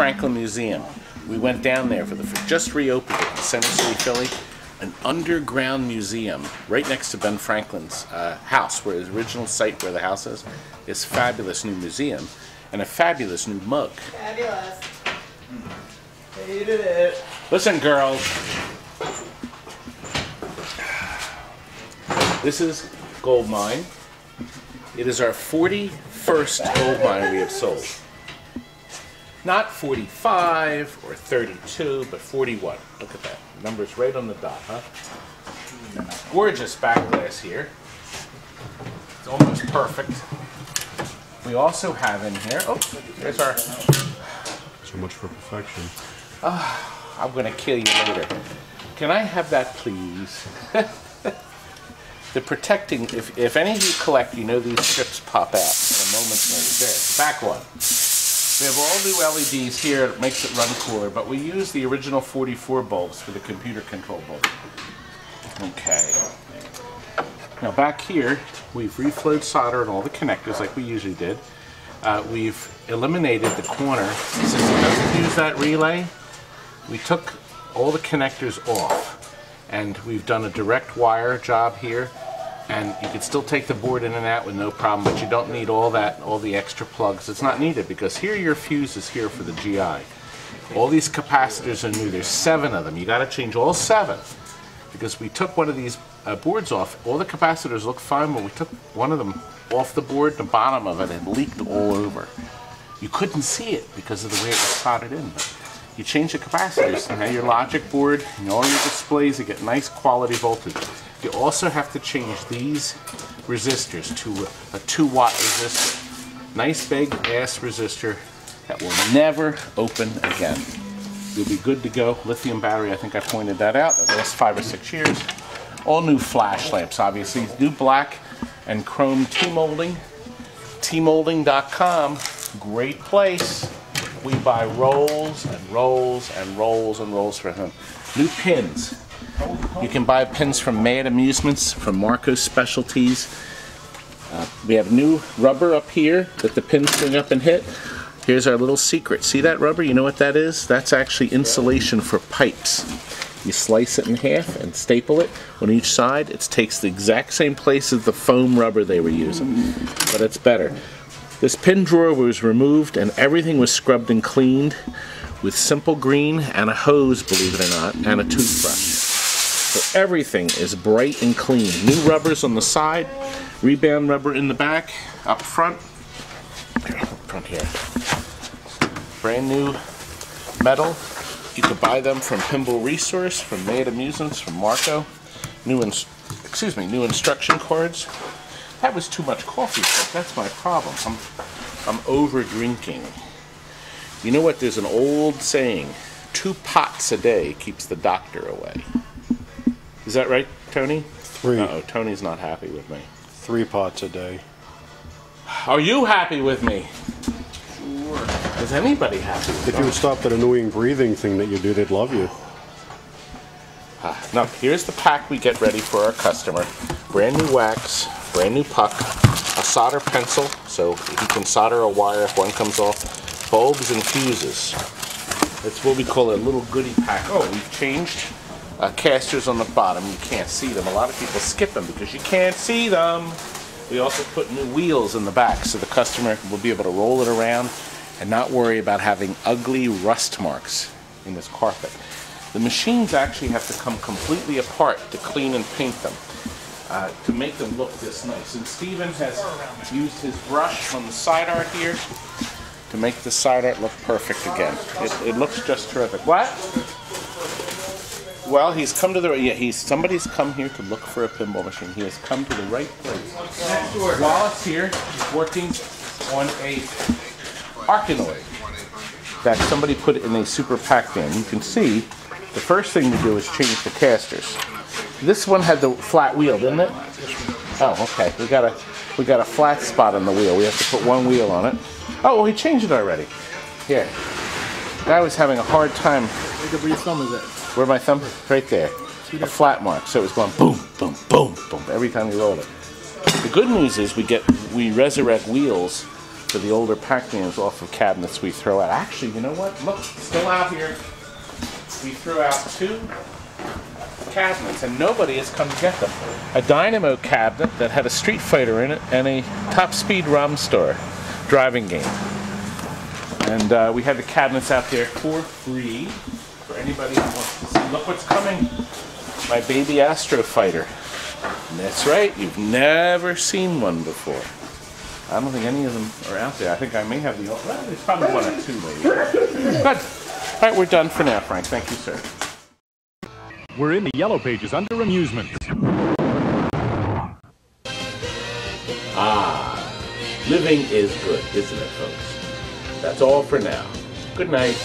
Franklin Museum. We went down there for the just reopened it in Center City, Philly, an underground museum right next to Ben Franklin's uh, house, where his original site where the house is. This fabulous new museum and a fabulous new mug. Fabulous. Hated it. Listen, girls. This is Gold Mine. It is our 41st gold mine we have sold. Not 45 or 32, but 41. Look at that. Numbers right on the dot, huh? Gorgeous back glass here. It's almost perfect. We also have in here, oh, there's our So much for perfection. Oh, I'm gonna kill you later. Can I have that, please? the protecting, if, if any of you collect, you know these strips pop out in a moment's notice. There, back one. We have all new LEDs here, it makes it run cooler, but we use the original 44 bulbs for the computer control bulb. Okay. Now back here, we've reflowed solder and all the connectors like we usually did. Uh, we've eliminated the corner. Since it doesn't use that relay, we took all the connectors off and we've done a direct wire job here and you can still take the board in and out with no problem but you don't need all that all the extra plugs. It's not needed because here your fuse is here for the GI all these capacitors are new. There's seven of them. You got to change all seven because we took one of these uh, boards off. All the capacitors look fine but we took one of them off the board the bottom of it had leaked all over. You couldn't see it because of the way it was soldered in. But you change the capacitors, and now your logic board and all your displays, you get nice quality voltage. You also have to change these resistors to a 2 watt resistor. Nice big ass resistor that will never open again. You'll be good to go. Lithium battery, I think I pointed that out. That lasts five or six years. All new flash lamps, obviously. New black and chrome T-molding. T-molding.com, great place. We buy rolls and rolls and rolls and rolls for him. New pins. You can buy pins from Mad Amusements, from Marco's Specialties. Uh, we have new rubber up here that the pins swing up and hit. Here's our little secret. See that rubber? You know what that is? That's actually insulation for pipes. You slice it in half and staple it on each side. It takes the exact same place as the foam rubber they were using, but it's better. This pin drawer was removed and everything was scrubbed and cleaned with simple green and a hose, believe it or not, and a toothbrush. So everything is bright and clean. New rubbers on the side, rebound rubber in the back, up front, front here. Brand new metal. You can buy them from Pinball Resource, from Made Amusements, from Marco. New, excuse me, new instruction cards. That was too much coffee, folks. That's my problem. I'm, I'm over drinking. You know what? There's an old saying: two pots a day keeps the doctor away. Is that right, Tony? Three. Uh-oh, Tony's not happy with me. Three pots a day. Are you happy with me? Is anybody happy with If you would stop that annoying breathing thing that you do, they'd love you. Ah, now, here's the pack we get ready for our customer. Brand new wax, brand new puck, a solder pencil, so you can solder a wire if one comes off, bulbs and fuses. It's what we call a little goodie pack. Oh, we've changed uh, casters on the bottom. You can't see them. A lot of people skip them because you can't see them. We also put new wheels in the back so the customer will be able to roll it around and not worry about having ugly rust marks in this carpet. The machines actually have to come completely apart to clean and paint them uh, to make them look this nice. And Steven has used his brush on the side art here to make the side art look perfect again. It, it looks just terrific. What? Well, he's come to the yeah. He's somebody's come here to look for a pinball machine. He has come to the right place. Wallace here is working on a Arkanoid that somebody put in a super pack bin. You can see the first thing to do is change the casters. This one had the flat wheel, didn't it? Oh, okay. We got a we got a flat spot on the wheel. We have to put one wheel on it. Oh, well, he changed it already. Here. I was having a hard time. Where your thumb is at? Where my thumb? Right there. A flat mark. So it was going boom, boom, boom, boom every time we rolled it. The good news is we get we resurrect wheels for the older Pac-Mans off of cabinets we throw out. Actually, you know what? Look, still out here. We threw out two cabinets and nobody has come to get them. A Dynamo cabinet that had a Street Fighter in it and a Top Speed ROM store driving game. And uh, we had the cabinets out there for free for anybody who wants to see. Look what's coming. My baby Astro Fighter. And that's right, you've never seen one before. I don't think any of them are out there. I think I may have the old. Well, there's probably one or two maybe. Good. All right, we're done for now, Frank. Thank you, sir. We're in the yellow pages under amusements. Ah, living is good, isn't it, folks? That's all for now. Good night.